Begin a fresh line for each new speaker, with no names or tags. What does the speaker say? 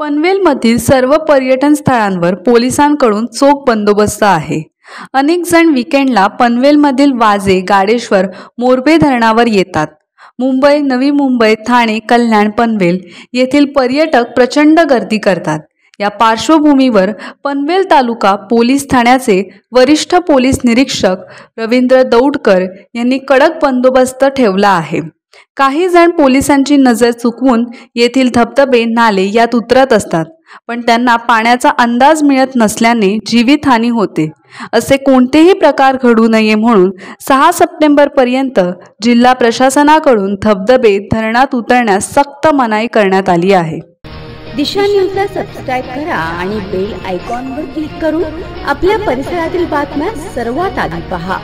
पनवेलमधील सर्व पर्यटन स्थळांवर पोलिसांकडून चोख बंदोबस्त आहे. अनेक जण विकेंडला पनवेलमधील वाजे गाडेश्वर मोरबे धरणावर येतात. मुंबई नवी मुंबई ठाणे कल्याण पनवेल येथील पर्यटक प्रचंड गर्दी करतात. या पार्श्वभूमीवर पनवेल तालुका पोलीस ठाण्याचे वरिष्ठ पोलीस निरीक्षक रवींद्र दौडकर यांनी कडक बंदोबस्त ठेवला आहे. काही जण पोलिसांची नजर चुकवून येथील धबधबे नाले यात उतरत असतात पण त्यांना पाण्याचा अंदाज मिळत नसल्याने जीवितहानी होते. असे कोणतेही प्रकार घडू नये म्हणून सहा सप्टेंबरपर्यंत जिल्हा प्रशासनाकडून धबधबे धरणात उतरण्यास सक्त मनाई करण्यात आली आहे.
दिशा न्यूजला सबस्क्राईब करा आणि बेल आयकॉनवर क्लिक करून आपल्या परिसरातील बातम्या सर्वात आधी पहा.